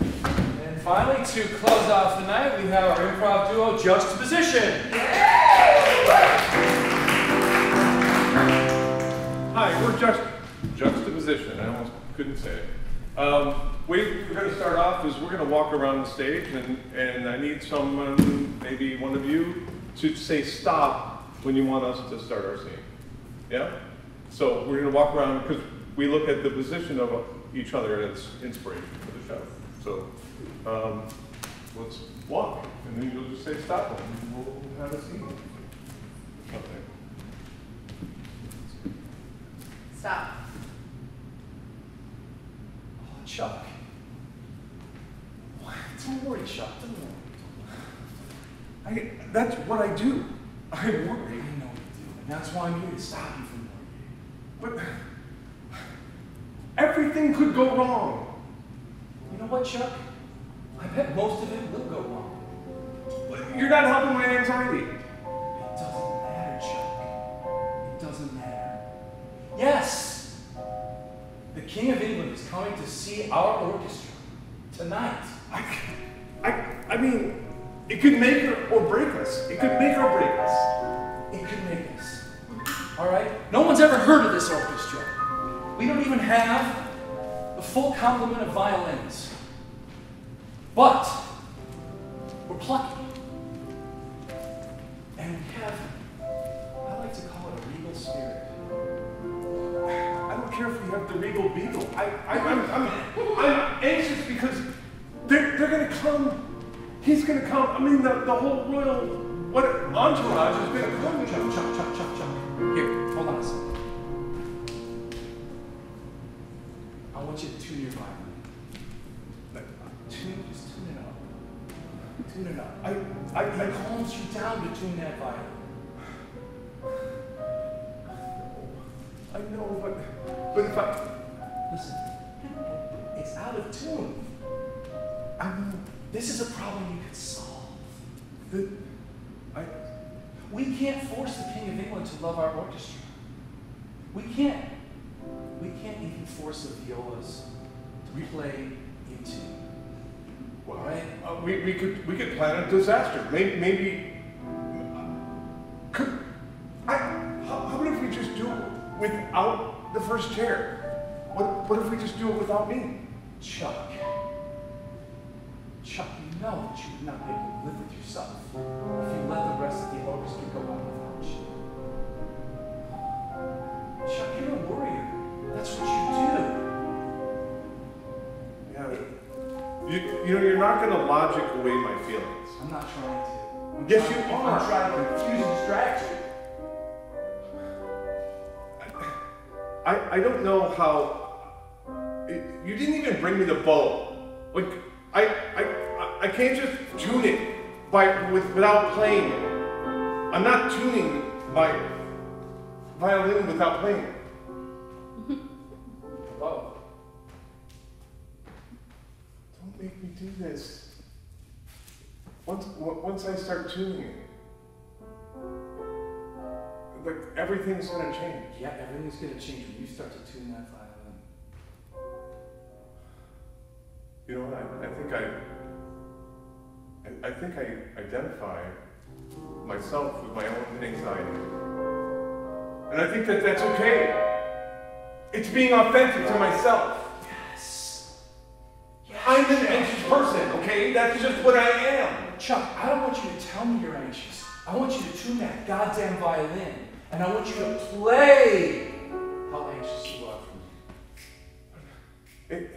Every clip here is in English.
And finally, to close off the night, we have our improv duo, Juxtaposition. Hi, we're just juxtaposition. I almost couldn't say it. Um, we, we're going to start off is we're going to walk around the stage, and, and I need someone, maybe one of you, to say stop when you want us to start our scene. Yeah? So we're going to walk around because we look at the position of each other as inspiration for the show. So um, let's walk, and then you'll just say stop, and we'll have a scene. Something. Stop. Oh, Chuck. What? Don't worry, Chuck. Don't worry. I, that's what I do. I worry. I know what you do, and that's why I'm here to stop you from worrying. But everything could go wrong. You know what, Chuck? I bet most of it will go wrong. But You're not helping my anxiety. It doesn't matter, Chuck. It doesn't matter. Yes! The King of England is coming to see our orchestra tonight. I, I, I mean, it could make or, or break us. It could make or break us. It could make us. All right? No one's ever heard of this orchestra. We don't even have the full complement of violins. But we're plucky. And we have, I like to call it a regal spirit. I don't care if we have the regal beagle. I, I, I'm, I'm, I'm anxious because they're, they're going to come. He's going to come. I mean, the, the whole royal what entourage is going to come. Chuck, Chuck, Chuck, Chuck, want you to tune your violin. Tune, just tune it up. Tune it up. I, I, I, calms you down to tune that violin. I know, but, but if I, Listen, it's out of tune. I mean, This is a problem you could solve. the, I, We can't force the King of England to love our orchestra. We can't. We can't even force the violas to play in tune. well, Right. uh, we, we could, we could plan a disaster. Maybe, maybe, could, I, how, how about if we just do it without the first chair? What, what if we just do it without me? Chuck. Chuck, you know that you would not be able to live with yourself if you let the rest of the orchestra go on You, know, you're not going to logic away my feelings. I'm not trying to. I'm Yes, trying- you are. I'm trying to confuse and distract you. I, I don't know how. It, you didn't even bring me the bow. Like I I I can't just tune it by with without playing it. I'm not tuning my violin without playing it. Do this. Once once I start tuning it, like everything's gonna change. Yeah, everything's gonna change when you start to tune that violin. You know what? I, I think I, I, I think I identify myself with my own anxiety, and I think that that's okay. It's being authentic to myself. I'm an anxious person. Okay, that's just what I am. Chuck, I don't want you to tell me you're anxious. I want you to tune that goddamn violin, and I want you to play how anxious you are for me. It,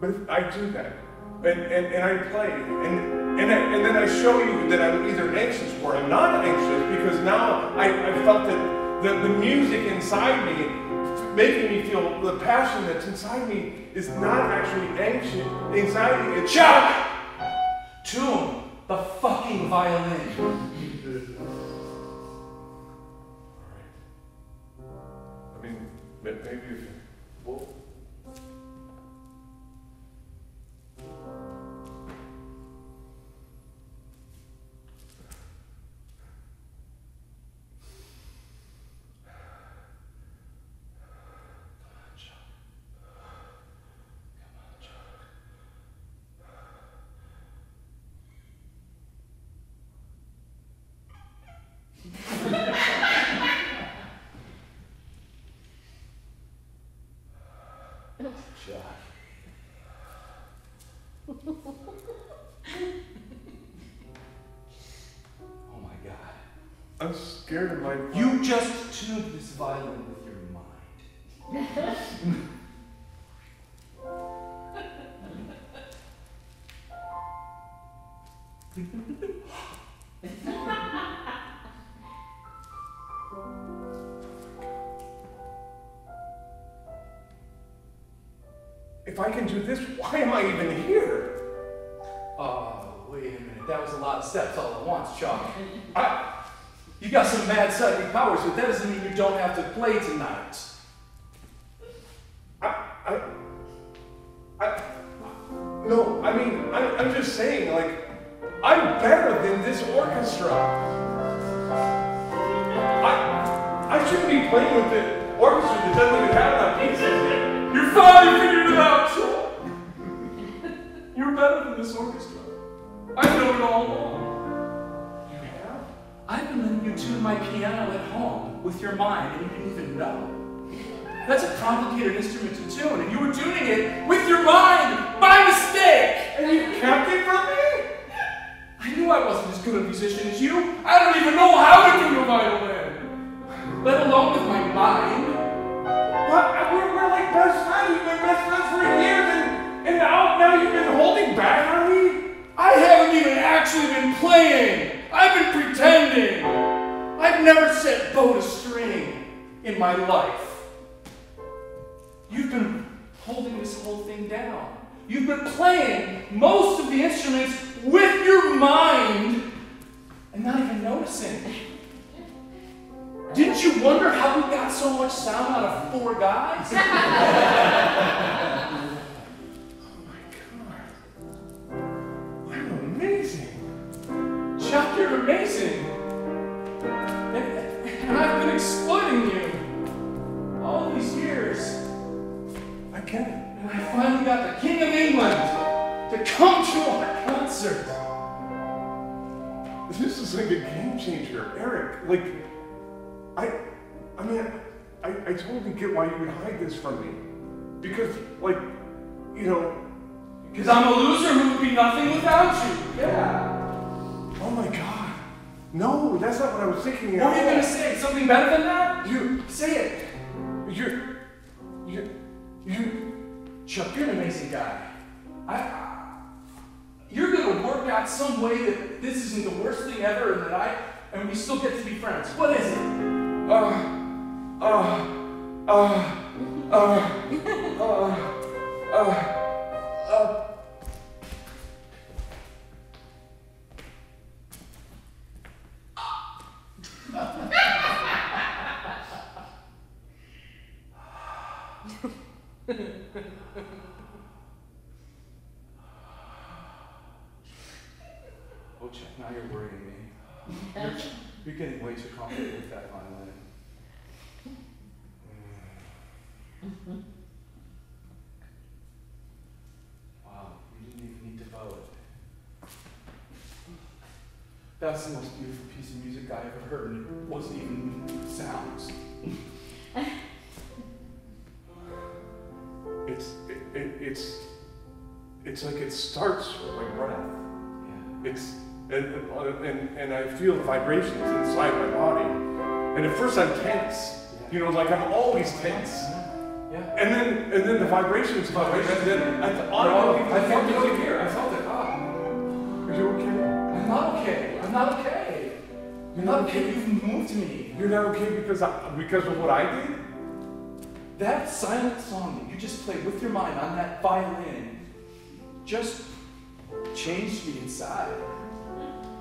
but if I do that, and, and, and I play, and and, I, and then I show you that I'm either anxious or I'm not anxious because now I, I felt that the, the music inside me making me feel the passion that's inside me is not actually anxious anxiety. It's Chuck! Tune the fucking violin. I mean, ma- maybe if well, Oh my god. I'm scared of my. You just tuned this violin with your mind. If I can do this, why am I even here? Oh, wait a minute. That was a lot of steps all at once, Chuck. I, you got some mad psychic powers, but that doesn't mean you don't have to play tonight. My piano at home with your mind, and you didn't even know. That's a complicated instrument to tune, and you were tuning it with your mind by mistake! And you kept it from me? I knew I wasn't as good a musician as you. I don't even know how to do a violin, let alone with my mind. What? We're, we're like best friends. We've been best friends for years, and, and now, now you've been holding back on me? I haven't even actually been playing. I've never set bow to string in my life. You've been holding this whole thing down. You've been playing most of the instruments with your mind and not even noticing. Didn't you wonder how we got so much sound out of four guys? I. And I finally got the King of England to come to our concert. This is like a game changer, Eric. Like, I, I mean, I, I totally get why you would hide this from me. Because, like, you know, Because I'm a loser who would be nothing without you. Yeah. oh my god. No, that's not what I was thinking. What at are you going to say? Something better than that? You, Say it. you're, you, you, Chuck, you're an amazing guy. I, you're gonna work out some way that this isn't the worst thing ever, and that I and we still get to be friends. What is it? uh, uh, uh, uh, uh, uh, You're, you're getting way too comfortable with that violin. Mm-hmm. Wow, you didn't even need to bow it. That's the most beautiful piece of music I ever heard, and it wasn't even sounds. It's, it, it, it's, it's like it starts with my breath. Yeah. It's and, and and I feel the vibrations inside my body. And at first I'm tense. You know, like I'm always tense. Yeah. And then and then the vibrations come and then I th- No, automatically I felt it here. I felt it. Ah, Are you okay? I'm not okay. I'm not okay. You're not okay. You've moved me. You're not okay because I, because of what I did? That silent song that you just played with your mind on that violin just changed me inside.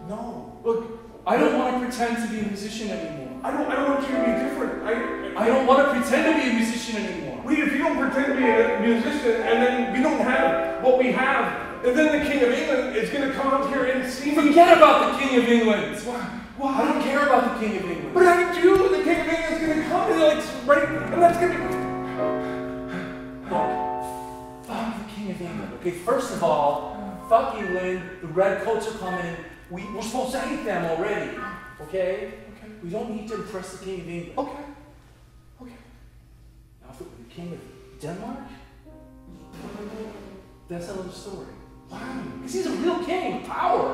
No. Look, I don't want to pretend to be a musician anymore. I don't I don't want you to be different. I I don't want to pretend to be a musician anymore. Wait, if you don't pretend to be a musician and then we don't have what we have, and then the King of England is gonna come out here and see me. Forget about the King of England. Why? Why? I don't care about the King of England. But I do. The King of England is gonna come and like right, and that's gonna be. Look, fuck the King of England. Okay, first of all, fuck England. The red coats are coming. We, we're supposed to hate them already. Okay? Okay. We don't need to impress the King of England. Okay. Okay. Now, if it were the King of Denmark, that's another story. Why? Because he's a real king power.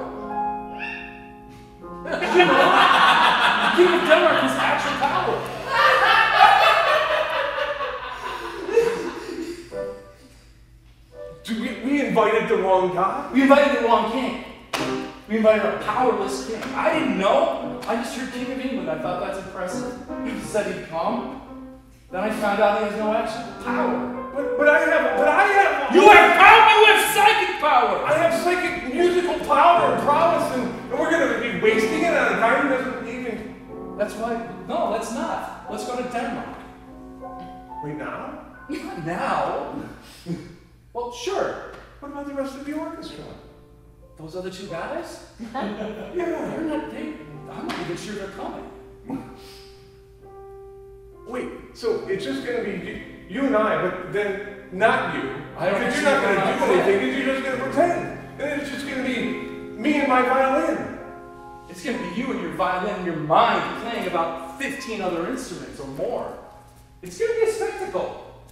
the king of Denmark has actual power. We, we invited the wrong guy? We invited the wrong king. We invited a powerless king. I didn't know. I just heard King of England. I thought that's impressive. He said he'd come. Then I found out he has no actual power. But, but I have, but I have, You have power! You have psychic power! I have psychic musical power and prowess, and, and we're gonna be wasting it on a guy who doesn't even. That's why. No, let's not. Let's go to Denmark. Wait now? Not now. well, sure. What about the rest of the orchestra? Those other two guys? Yeah. They're not. They, I'm not even sure they're coming. Wait, so it's just gonna be you, you and I, but then not you. I don't Because you're not gonna do how anything, because you're just gonna pretend. And then it's just gonna be me and my violin. It's gonna be you and your violin and your mind playing about 15 other instruments or more. It's gonna be a spectacle.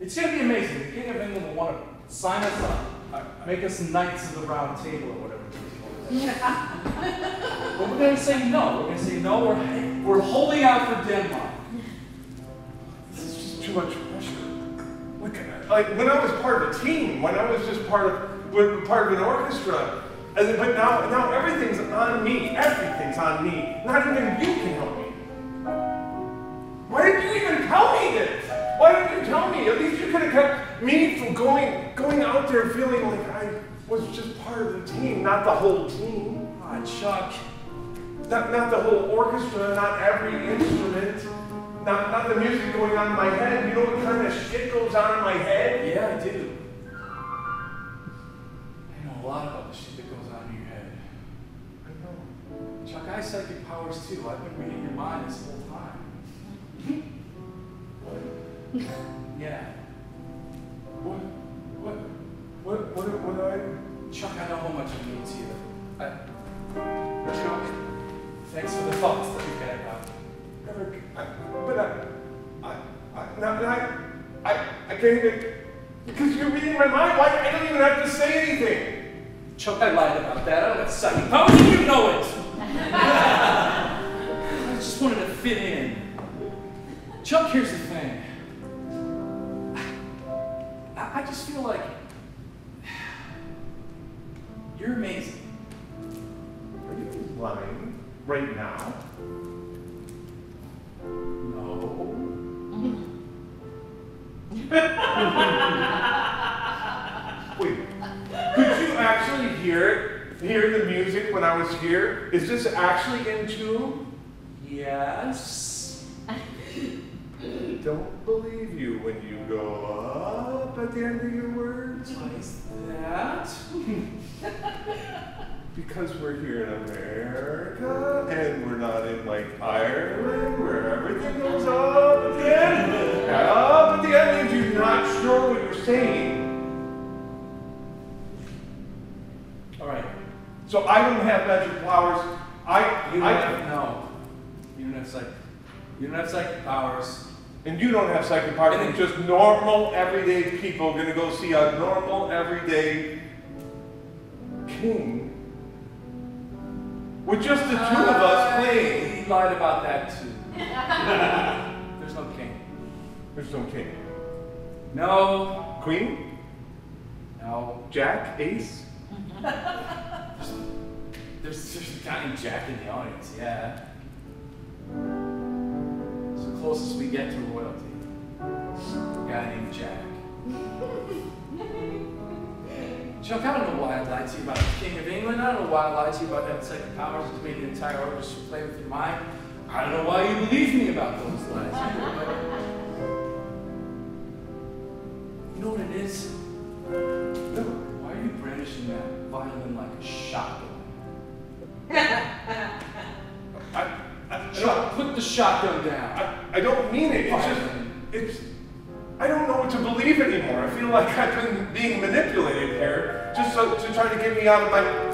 It's gonna be amazing. The King of England will want to sign us up, make us knights of the round table or whatever it is. but we're gonna say no. We're gonna say no. We're, we're holding out for Denmark. This is just too much pressure. Look at Like when I was part of a team, when I was just part of part of an orchestra, and then, but now now everything's on me. Everything's on me. Not even you can help me. Why did you even tell me this? Why didn't you tell me? At least you could have kept me from going going out there feeling like I was just part of the team, not the whole team. Ah, Chuck. Not, not the whole orchestra, not every instrument, not, not the music going on in my head. You know what kind of shit goes on in my head? Yeah, I do. I know a lot about the shit that goes on in your head. I know. Chuck, I have psychic powers too. I've been reading your mind this whole time. What? yeah. What, what, what, what, what do I? Chuck, I know how much it means to you. I, Chuck, thanks for the thoughts that you had about me. Never, I, but I, I, I, not, I, I, I can't even, because you're reading my mind. Why, I don't even have to say anything. Chuck, I lied about that. I don't have psychic powers and you know it. I just wanted to fit in. Chuck, here's the thing. I, I just feel like you're amazing. Are you lying right now? No. Wait, could you actually hear it? Hear the music when I was here? Is this actually in tune? Yes. Don't believe you when you go at the end of your is that? Because we're here in America and we're not in like Ireland where everything goes up at the end. Up at the end means you're not sure what you're saying. All right. So I don't have magic powers. I, You don't I have, no. You don't have psychic. You don't have psychic powers. And you don't have psychic powers. And just normal, everyday people gonna go see a normal, everyday king with just the two of us ah, playing. He lied about that too. There's no king. There's no king. No. Queen? No. Jack? Ace? There's, there's a guy named Jack in the audience, yeah. Closest we get to royalty. A guy named Jack. Chuck, I don't know why I lied to you about the King of England. I don't know why I lied to you about having second powers which made the entire orchestra play with your mind. I don't know why you believe me about those lies. You know what it is? No. Why are you brandishing that violin like a shotgun? I, I, Chuck, put the shotgun down. I, I don't mean it. It's just, it's, I don't know what to believe anymore. I feel like I've been being manipulated here just so, to try to get me out of my